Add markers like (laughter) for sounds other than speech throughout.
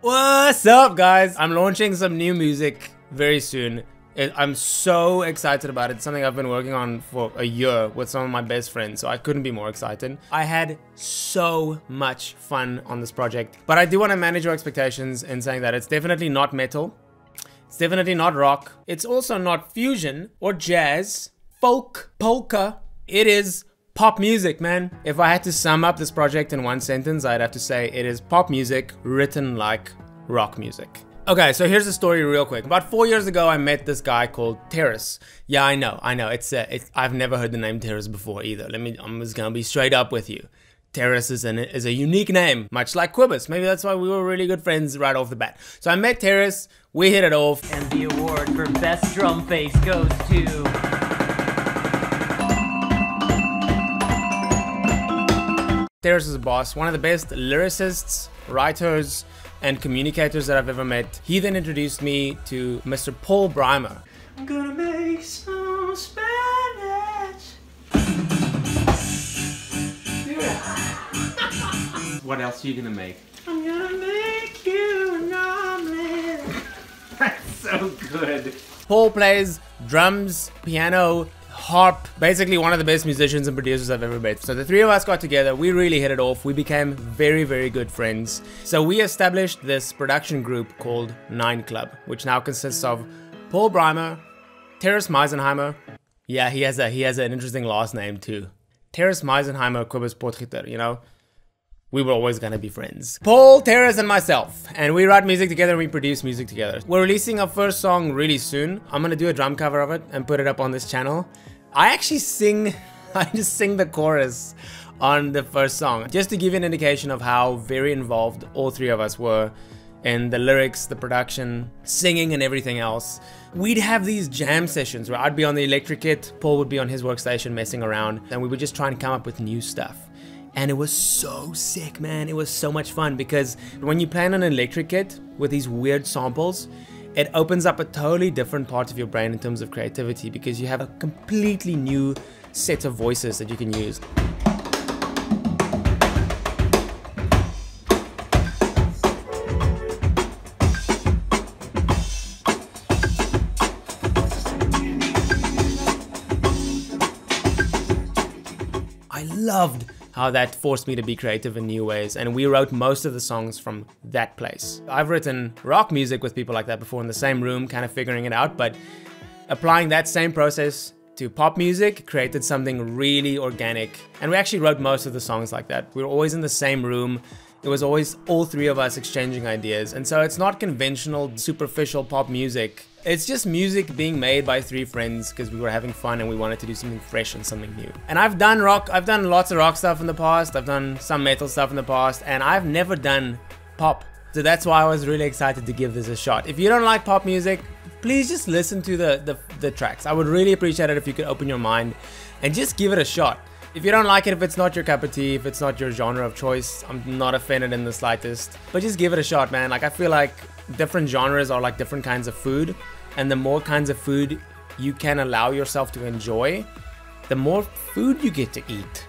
What's up, guys? I'm launching some new music very soon. I'm so excited about it. It's something I've been working on for a year with some of my best friends, so I couldn't be more excited. I had so much fun on this project, but I do want to manage your expectations in saying that it's definitely not metal. It's definitely not rock. It's also not fusion or jazz, folk, polka. It is pop music, man. If I had to sum up this project in one sentence, I'd have to say it is pop music written like rock music. Okay, so here's the story real quick. About four years ago, I met this guy called Terrace. Yeah, I know, I know. It's, uh, it's I've never heard the name Terrace before either. Let me, I'm just gonna be straight up with you. Terrace is, an, is a unique name, much like Cobus. Maybe that's why we were really good friends right off the bat. So I met Terrace, we hit it off. And the award for best drum face goes to Terrace is a boss, one of the best lyricists, writers, and communicators that I've ever met. He then introduced me to Mr. Paul Brymer. I'm gonna make some Spanish. (laughs) what else are you gonna make? I'm gonna make you an omelet. (laughs) That's so good. Paul plays drums, piano, harp, basically one of the best musicians and producers I've ever met. So the three of us got together, we really hit it off. We became very, very good friends. So we established this production group called Nine Club, which now consists of Paul Breimer, Terrace Meisenheimer. Yeah, he has a he has an interesting last name too. Terrace Meisenheimer, Cobus Potgieter, you know? we were always gonna be friends. Paul, Terrace, and myself. And we write music together and we produce music together. We're releasing our first song really soon. I'm gonna do a drum cover of it and put it up on this channel. I actually sing, (laughs) I just sing the chorus on the first song, just to give you an indication of how very involved all three of us were in the lyrics, the production, singing, and everything else. We'd have these jam sessions where I'd be on the electric kit, Paul would be on his workstation messing around, and we would just try and come up with new stuff. And it was so sick, man. It was so much fun because when you play on an electric kit with these weird samples, it opens up a totally different part of your brain in terms of creativity because you have a completely new set of voices that you can use. I loved how that forced me to be creative in new ways. And we wrote most of the songs from that place. I've written rock music with people like that before in the same room, kind of figuring it out, but applying that same process to pop music created something really organic. And we actually wrote most of the songs like that. We were always in the same room. It was always all three of us exchanging ideas. And so it's not conventional, superficial pop music it's just music being made by three friends because we were having fun and we wanted to do something fresh and something new. And I've done rock, I've done lots of rock stuff in the past, I've done some metal stuff in the past, and I've never done pop. So that's why I was really excited to give this a shot. If you don't like pop music, please just listen to the, the, the tracks. I would really appreciate it if you could open your mind and just give it a shot. If you don't like it, if it's not your cup of tea, if it's not your genre of choice, I'm not offended in the slightest. But just give it a shot, man. Like, I feel like different genres are like different kinds of food. And the more kinds of food you can allow yourself to enjoy, the more food you get to eat.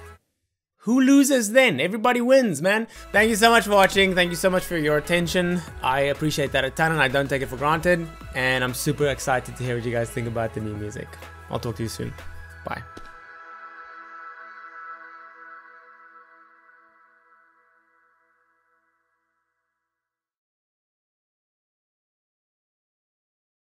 Who loses then? Everybody wins, man. Thank you so much for watching. Thank you so much for your attention. I appreciate that a ton and I don't take it for granted. And I'm super excited to hear what you guys think about the new music. I'll talk to you soon. Bye.